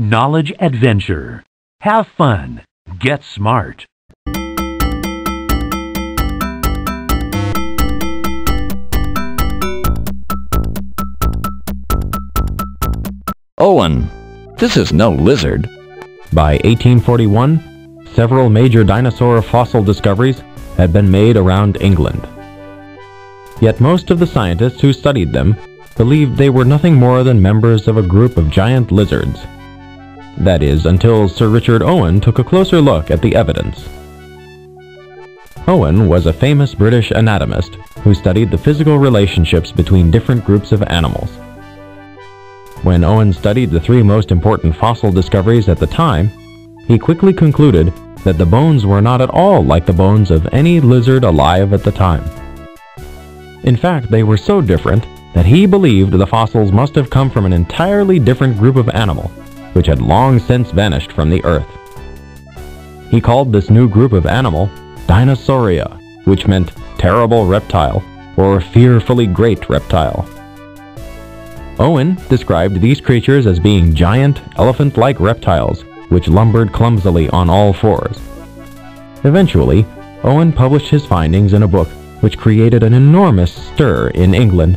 Knowledge Adventure. Have fun. Get smart. Owen, this is no lizard. By 1841, several major dinosaur fossil discoveries had been made around England. Yet most of the scientists who studied them believed they were nothing more than members of a group of giant lizards. That is, until Sir Richard Owen took a closer look at the evidence. Owen was a famous British anatomist who studied the physical relationships between different groups of animals. When Owen studied the three most important fossil discoveries at the time, he quickly concluded that the bones were not at all like the bones of any lizard alive at the time. In fact, they were so different that he believed the fossils must have come from an entirely different group of animal, which had long since vanished from the earth. He called this new group of animal Dinosauria, which meant terrible reptile or fearfully great reptile. Owen described these creatures as being giant, elephant-like reptiles which lumbered clumsily on all fours. Eventually, Owen published his findings in a book which created an enormous stir in England,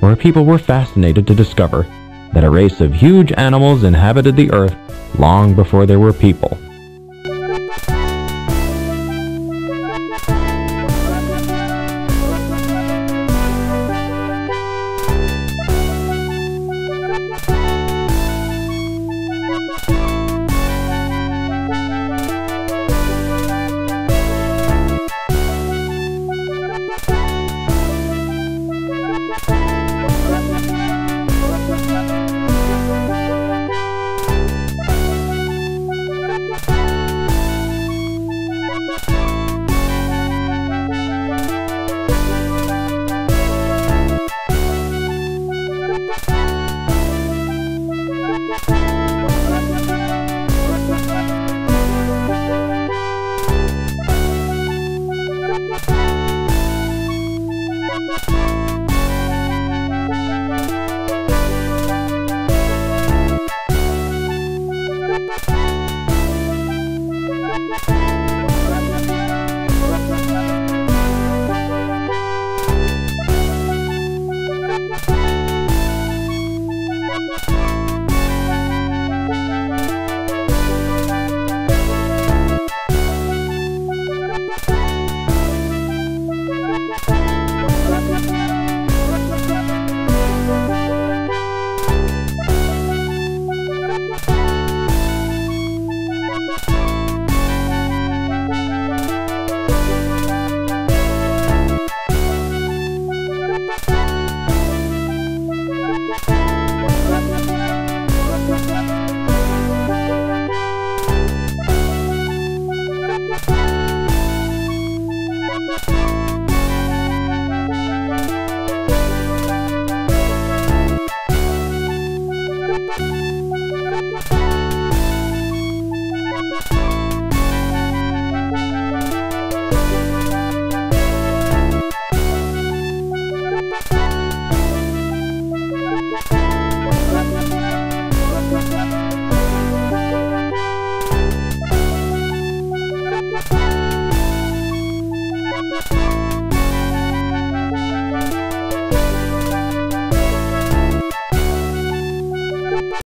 where people were fascinated to discover that a race of huge animals inhabited the earth long before there were people.